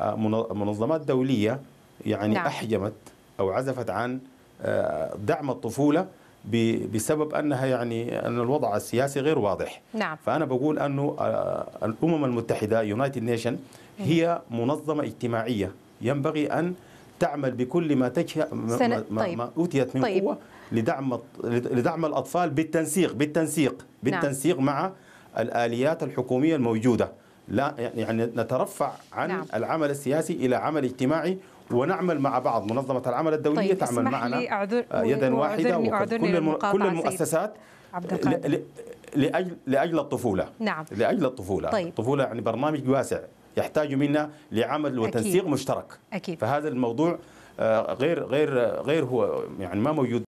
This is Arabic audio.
من- منظمات دولية يعني نعم. أحجمت أو عزفت عن آه، دعم الطفولة ب- بسبب أنها يعني أن الوضع السياسي غير واضح نعم فأنا بقول أنه آه، الأمم المتحدة يونايتد نيشن هي منظمة اجتماعية ينبغي أن تعمل بكل ما تجه ما, طيب. ما أوتيت من طيب. قوة لدعم لدعم الأطفال بالتنسيق بالتنسيق بالتنسيق مع الآليات الحكومية الموجودة لا يعني نترفع عن نعم. العمل السياسي إلى عمل اجتماعي ونعمل مع بعض منظمة العمل الدولية طيب تعمل معنا أعذر آه، يدا واحدة وكل كل المؤسسات عبد ل- لاجل لأجل الطفولة نعم لأجل الطفولة طيب. الطفولة يعني برنامج واسع يحتاج منا لعمل وتنسيق أكيد. مشترك أكيد فهذا الموضوع آه، غير غير غير هو يعني ما موجود